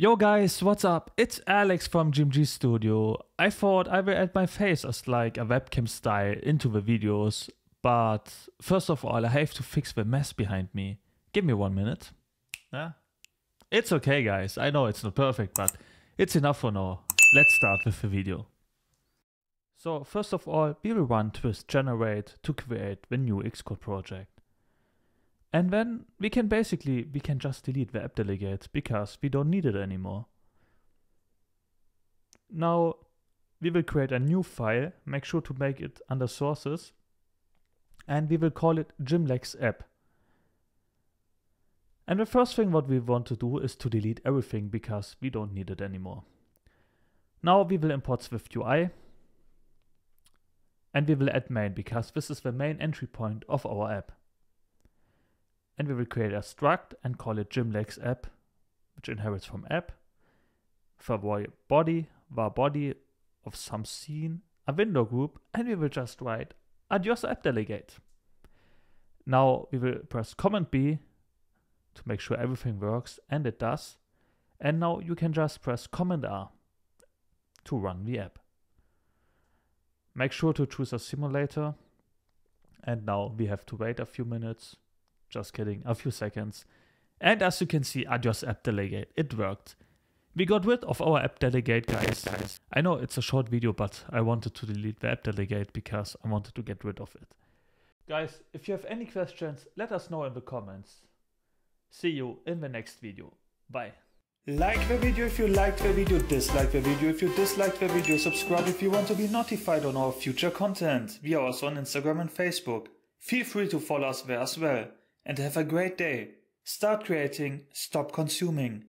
Yo guys, what's up? It's Alex from GMG Studio. I thought I will add my face as like a webcam style into the videos, but first of all I have to fix the mess behind me. Give me one minute. Yeah. It's okay guys, I know it's not perfect, but it's enough for now. Let's start with the video. So first of all, we will run tuist generate to create the new Xcode project. And then we can basically, we can just delete the app delegate because we don't need it anymore. Now we will create a new file, make sure to make it under sources, and we will call it Gymlex app. And the first thing what we want to do is to delete everything because we don't need it anymore. Now we will import Swift UI and we will add main because this is the main entry point of our app and we will create a struct and call it gymlex app, which inherits from app. For body, var body of some scene, a window group, and we will just write adios app delegate. Now we will press Command B to make sure everything works, and it does. And now you can just press Command R to run the app. Make sure to choose a simulator. And now we have to wait a few minutes just kidding, a few seconds. And as you can see, adios app delegate, it worked. We got rid of our app delegate, guys. guys. I know it's a short video, but I wanted to delete the app delegate because I wanted to get rid of it. Guys, if you have any questions, let us know in the comments. See you in the next video. Bye. Like the video if you liked the video, dislike the video if you disliked the video, subscribe if you want to be notified on our future content. We are also on Instagram and Facebook. Feel free to follow us there as well and have a great day. Start creating, stop consuming.